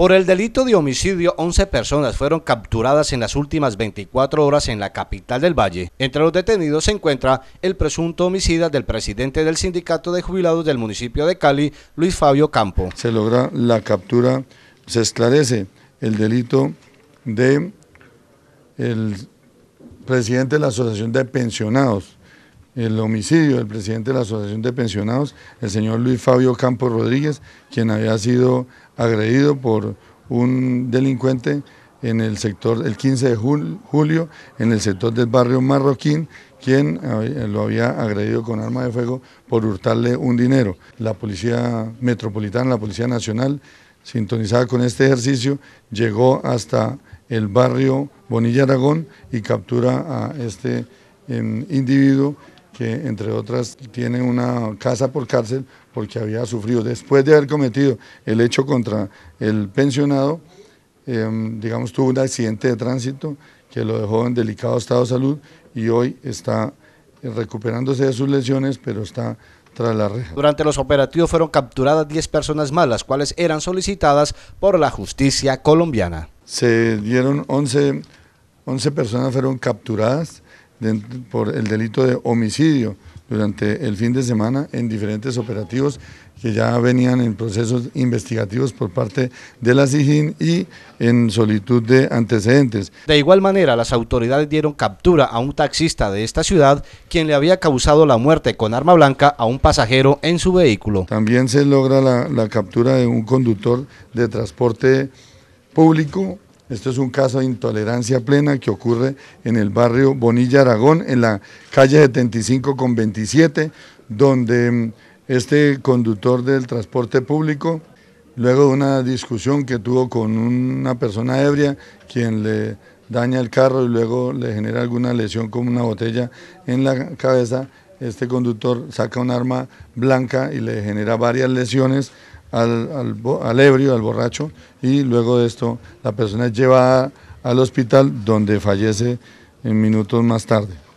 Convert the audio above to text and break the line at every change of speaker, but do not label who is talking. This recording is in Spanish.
Por el delito de homicidio, 11 personas fueron capturadas en las últimas 24 horas en la capital del Valle. Entre los detenidos se encuentra el presunto homicida del presidente del sindicato de jubilados del municipio de Cali, Luis Fabio Campo.
Se logra la captura, se esclarece el delito de el presidente de la Asociación de Pensionados, el homicidio del presidente de la Asociación de Pensionados, el señor Luis Fabio Campos Rodríguez, quien había sido agredido por un delincuente en el sector, el 15 de julio, en el sector del barrio Marroquín, quien lo había agredido con arma de fuego por hurtarle un dinero. La Policía Metropolitana, la Policía Nacional, sintonizada con este ejercicio, llegó hasta el barrio Bonilla Aragón y captura a este em, individuo que entre otras tiene una casa por cárcel porque había sufrido, después de haber cometido el hecho contra el pensionado, em, digamos, tuvo un accidente de tránsito que lo dejó en delicado estado de salud y hoy está recuperándose de sus lesiones, pero está tras la reja.
Durante los operativos fueron capturadas 10 personas más, las cuales eran solicitadas por la justicia colombiana.
Se dieron 11, 11 personas fueron capturadas, por el delito de homicidio durante el fin de semana en diferentes operativos que ya venían en procesos investigativos por parte de la SIGIN y en solitud de antecedentes.
De igual manera, las autoridades dieron captura a un taxista de esta ciudad quien le había causado la muerte con arma blanca a un pasajero en su vehículo.
También se logra la, la captura de un conductor de transporte público esto es un caso de intolerancia plena que ocurre en el barrio Bonilla Aragón, en la calle 75 con 27, donde mm, este conductor del transporte público, luego de una discusión que tuvo con una persona ebria, quien le daña el carro y luego le genera alguna lesión como una botella en la cabeza, este conductor saca un arma blanca y le genera varias lesiones al, al, ebrio, al borracho, y luego de esto la persona es llevada al hospital donde fallece en minutos más tarde.